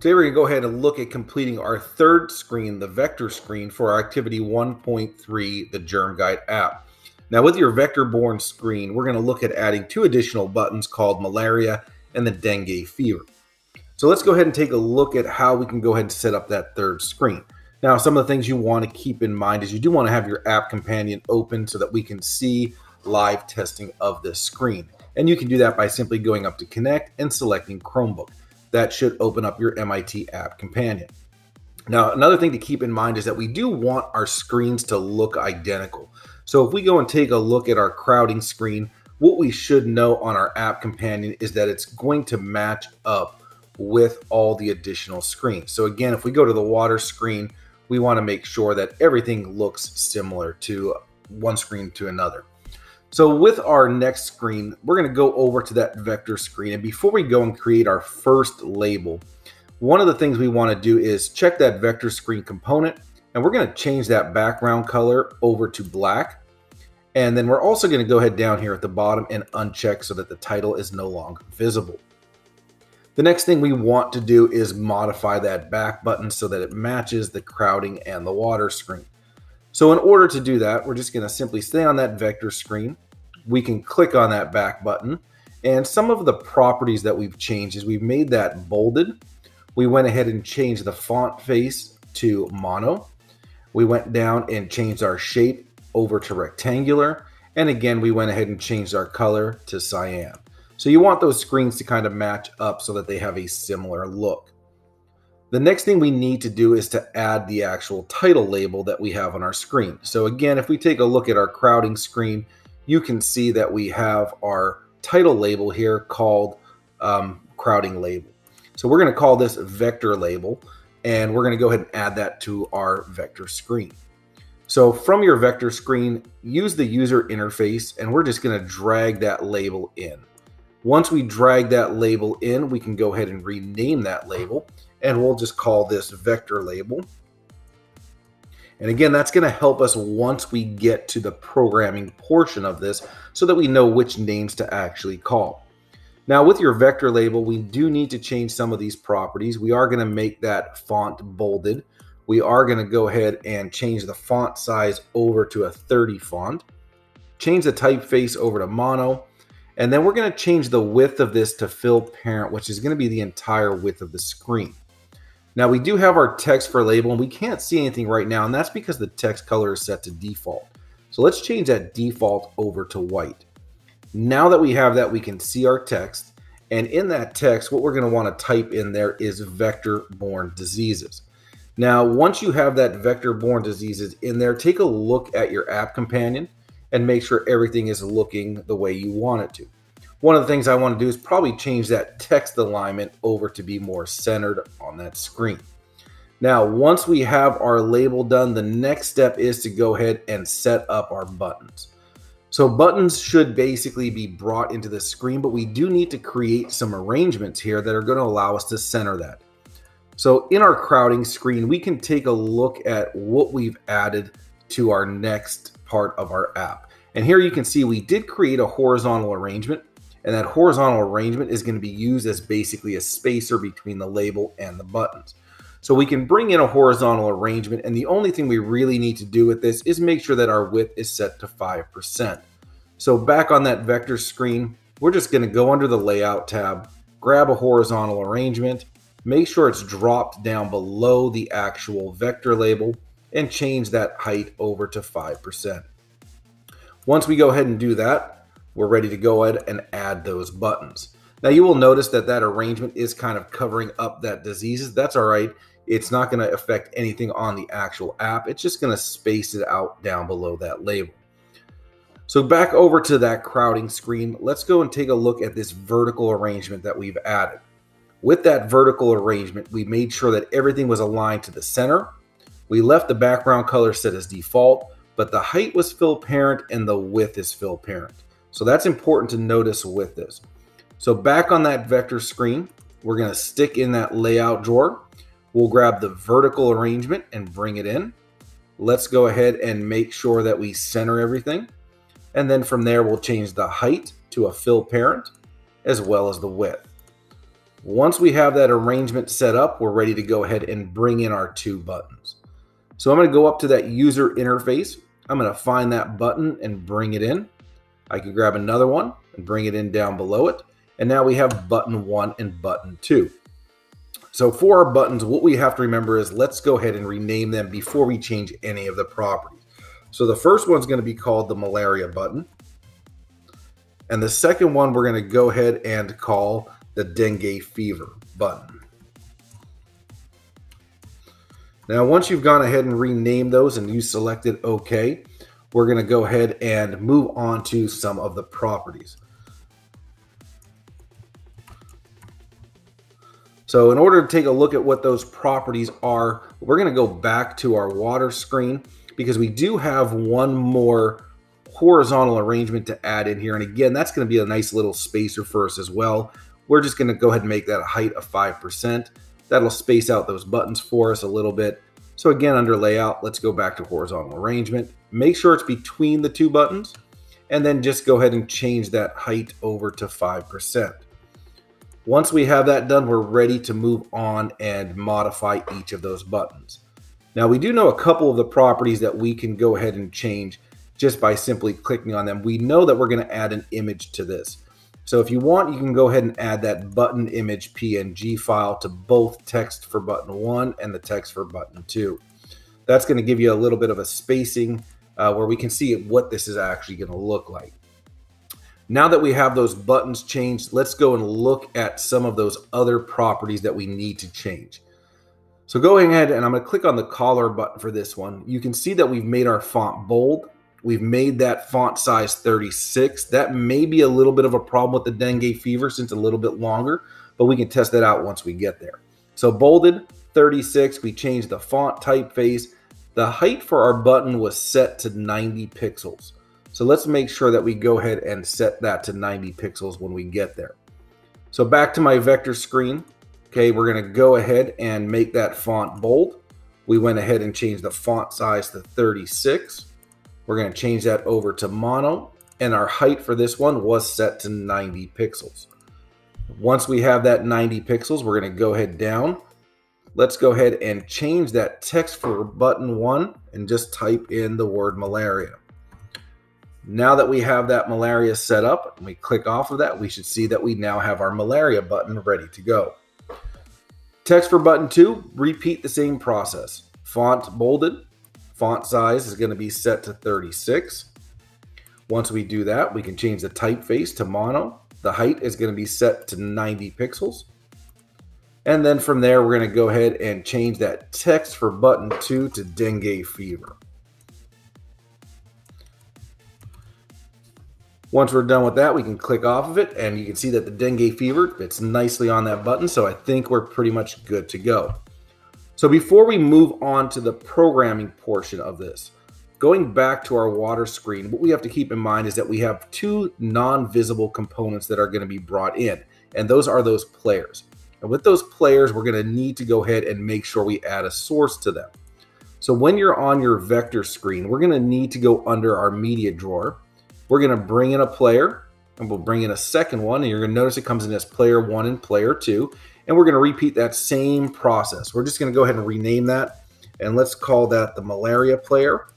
Today we're going to go ahead and look at completing our third screen, the vector screen for our activity 1.3, the Germ Guide app. Now with your vector-borne screen, we're going to look at adding two additional buttons called malaria and the dengue fever. So let's go ahead and take a look at how we can go ahead and set up that third screen. Now, some of the things you want to keep in mind is you do want to have your app companion open so that we can see live testing of this screen. And you can do that by simply going up to connect and selecting Chromebook that should open up your MIT app companion. Now, another thing to keep in mind is that we do want our screens to look identical. So if we go and take a look at our crowding screen, what we should know on our app companion is that it's going to match up with all the additional screens. So again, if we go to the water screen, we want to make sure that everything looks similar to one screen to another. So with our next screen, we're going to go over to that vector screen. And before we go and create our first label, one of the things we want to do is check that vector screen component. And we're going to change that background color over to black. And then we're also going to go ahead down here at the bottom and uncheck so that the title is no longer visible. The next thing we want to do is modify that back button so that it matches the crowding and the water screen. So in order to do that, we're just going to simply stay on that vector screen. We can click on that back button. And some of the properties that we've changed is we've made that bolded. We went ahead and changed the font face to mono. We went down and changed our shape over to rectangular. And again, we went ahead and changed our color to cyan. So you want those screens to kind of match up so that they have a similar look. The next thing we need to do is to add the actual title label that we have on our screen. So again, if we take a look at our crowding screen, you can see that we have our title label here called um, crowding label. So we're going to call this vector label, and we're going to go ahead and add that to our vector screen. So from your vector screen, use the user interface, and we're just going to drag that label in. Once we drag that label in, we can go ahead and rename that label and we'll just call this vector label. And again, that's going to help us once we get to the programming portion of this so that we know which names to actually call. Now with your vector label, we do need to change some of these properties. We are going to make that font bolded. We are going to go ahead and change the font size over to a 30 font. Change the typeface over to mono. And then we're going to change the width of this to fill parent, which is going to be the entire width of the screen. Now we do have our text for label and we can't see anything right now and that's because the text color is set to default. So let's change that default over to white. Now that we have that, we can see our text and in that text, what we're gonna wanna type in there is vector-borne diseases. Now, once you have that vector-borne diseases in there, take a look at your app companion and make sure everything is looking the way you want it to. One of the things I want to do is probably change that text alignment over to be more centered on that screen. Now, once we have our label done, the next step is to go ahead and set up our buttons. So buttons should basically be brought into the screen, but we do need to create some arrangements here that are going to allow us to center that. So in our crowding screen, we can take a look at what we've added to our next part of our app. And here you can see we did create a horizontal arrangement and that horizontal arrangement is going to be used as basically a spacer between the label and the buttons. So we can bring in a horizontal arrangement, and the only thing we really need to do with this is make sure that our width is set to 5%. So back on that vector screen, we're just going to go under the Layout tab, grab a horizontal arrangement, make sure it's dropped down below the actual vector label, and change that height over to 5%. Once we go ahead and do that, we're ready to go ahead and add those buttons. Now you will notice that that arrangement is kind of covering up that diseases. That's all right. It's not going to affect anything on the actual app. It's just going to space it out down below that label. So back over to that crowding screen, let's go and take a look at this vertical arrangement that we've added. With that vertical arrangement, we made sure that everything was aligned to the center. We left the background color set as default, but the height was fill parent and the width is fill parent. So that's important to notice with this. So back on that vector screen, we're to stick in that layout drawer. We'll grab the vertical arrangement and bring it in. Let's go ahead and make sure that we center everything. And then from there, we'll change the height to a fill parent as well as the width. Once we have that arrangement set up, we're ready to go ahead and bring in our two buttons. So I'm going to go up to that user interface. I'm going to find that button and bring it in. I can grab another one and bring it in down below it. And now we have button one and button two. So for our buttons, what we have to remember is let's go ahead and rename them before we change any of the properties. So the first one's going to be called the malaria button. And the second one we're going to go ahead and call the dengue fever button. Now, once you've gone ahead and renamed those and you selected OK, we're going to go ahead and move on to some of the properties. So in order to take a look at what those properties are, we're going to go back to our water screen because we do have one more horizontal arrangement to add in here. And again, that's going to be a nice little spacer for us as well. We're just going to go ahead and make that a height of 5%. That'll space out those buttons for us a little bit. So again, under layout, let's go back to horizontal arrangement. Make sure it's between the two buttons and then just go ahead and change that height over to 5%. Once we have that done, we're ready to move on and modify each of those buttons. Now we do know a couple of the properties that we can go ahead and change just by simply clicking on them. We know that we're going to add an image to this. So if you want, you can go ahead and add that button image PNG file to both text for button one and the text for button two. That's going to give you a little bit of a spacing uh, where we can see what this is actually going to look like. Now that we have those buttons changed, let's go and look at some of those other properties that we need to change. So going ahead and I'm going to click on the color button for this one. You can see that we've made our font bold. We've made that font size 36. That may be a little bit of a problem with the dengue fever since a little bit longer, but we can test that out once we get there. So bolded 36, we changed the font typeface. The height for our button was set to 90 pixels. So let's make sure that we go ahead and set that to 90 pixels when we get there. So back to my vector screen. Okay, we're to go ahead and make that font bold. We went ahead and changed the font size to 36. We're going to change that over to mono. And our height for this one was set to 90 pixels. Once we have that 90 pixels, we're going to go ahead down. Let's go ahead and change that text for button one and just type in the word malaria. Now that we have that malaria set up, and we click off of that, we should see that we now have our malaria button ready to go. Text for button two, repeat the same process. Font bolded, font size is going to be set to 36. Once we do that, we can change the typeface to mono. The height is going to be set to 90 pixels. And then from there, we're going to go ahead and change that text for button two to dengue fever. Once we're done with that, we can click off of it and you can see that the dengue fever fits nicely on that button. So I think we're pretty much good to go. So before we move on to the programming portion of this, going back to our water screen, what we have to keep in mind is that we have two non-visible components that are going to be brought in, and those are those players. And with those players, we're going to need to go ahead and make sure we add a source to them. So when you're on your vector screen, we're going to need to go under our media drawer we're going to bring in a player and we'll bring in a second one. And you're going to notice it comes in as player one and player two. And we're going to repeat that same process. We're just going to go ahead and rename that. And let's call that the malaria player.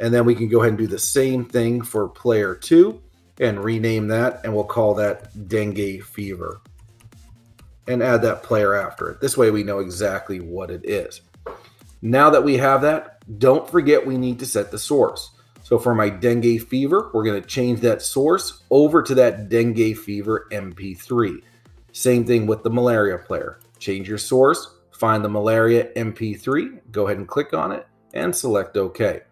And then we can go ahead and do the same thing for player two and rename that. And we'll call that dengue fever and add that player after it. This way we know exactly what it is. Now that we have that, don't forget we need to set the source. So for my dengue fever, we're going to change that source over to that dengue fever MP3. Same thing with the malaria player. Change your source, find the malaria MP3, go ahead and click on it and select OK.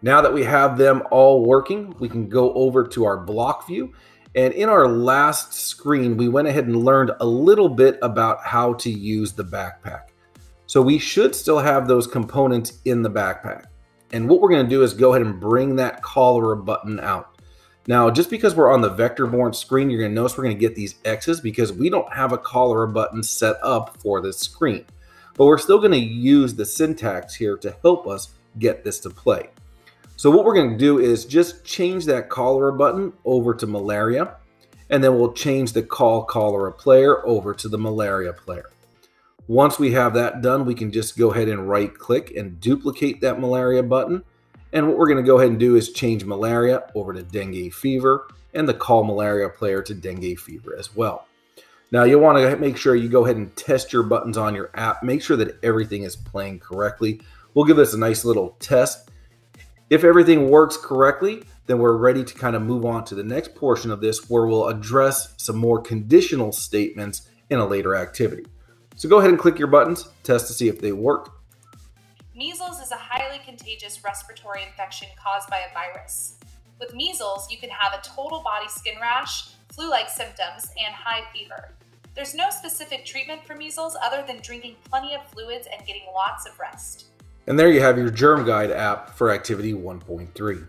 Now that we have them all working, we can go over to our block view. And in our last screen, we went ahead and learned a little bit about how to use the backpack. So we should still have those components in the backpack. And what we're going to do is go ahead and bring that cholera button out. Now, just because we're on the vector-borne screen, you're to notice we're to get these X's because we don't have a cholera button set up for this screen. But we're still to use the syntax here to help us get this to play. So what we're to do is just change that cholera button over to malaria. and then we'll change the call cholera player over to the malaria player. Once we have that done, we can just go ahead and right click and duplicate that malaria button. And what we're going to go ahead and do is change malaria over to dengue fever and the call malaria player to dengue fever as well. Now you'll want to make sure you go ahead and test your buttons on your app. Make sure that everything is playing correctly. We'll give this a nice little test. If everything works correctly, then we're ready to kind of move on to the next portion of this where we'll address some more conditional statements in a later activity. So go ahead and click your buttons, test to see if they work. Measles is a highly contagious respiratory infection caused by a virus. With measles, you can have a total body skin rash, flu like symptoms, and high fever. There's no specific treatment for measles other than drinking plenty of fluids and getting lots of rest. And there you have your Germ Guide app for Activity 1.3.